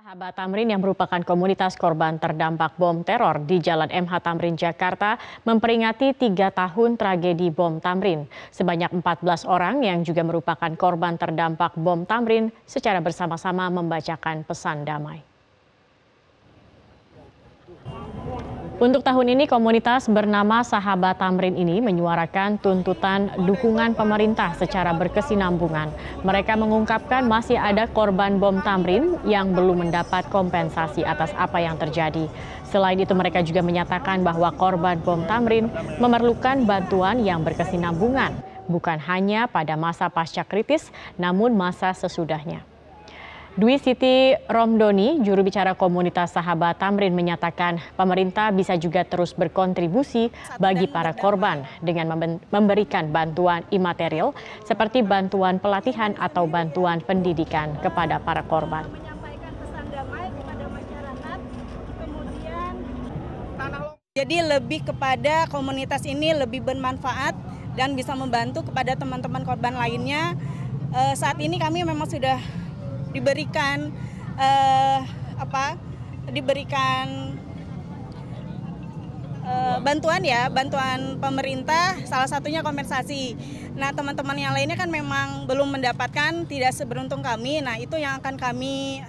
Sahabat Tamrin yang merupakan komunitas korban terdampak bom teror di Jalan MH Tamrin, Jakarta memperingati tiga tahun tragedi bom Tamrin. Sebanyak 14 orang yang juga merupakan korban terdampak bom Tamrin secara bersama-sama membacakan pesan damai. Untuk tahun ini komunitas bernama Sahabat Tamrin ini menyuarakan tuntutan dukungan pemerintah secara berkesinambungan. Mereka mengungkapkan masih ada korban bom Tamrin yang belum mendapat kompensasi atas apa yang terjadi. Selain itu mereka juga menyatakan bahwa korban bom Tamrin memerlukan bantuan yang berkesinambungan, bukan hanya pada masa pasca kritis namun masa sesudahnya. Dwi Siti Romdoni, juru bicara komunitas sahabat Tamrin menyatakan pemerintah bisa juga terus berkontribusi bagi para korban dengan memberikan bantuan imaterial seperti bantuan pelatihan atau bantuan pendidikan kepada para korban. Jadi lebih kepada komunitas ini lebih bermanfaat dan bisa membantu kepada teman-teman korban lainnya. Eh, saat ini kami memang sudah diberikan uh, apa diberikan uh, bantuan ya bantuan pemerintah salah satunya kompensasi. Nah teman-teman yang lainnya kan memang belum mendapatkan tidak seberuntung kami. Nah itu yang akan kami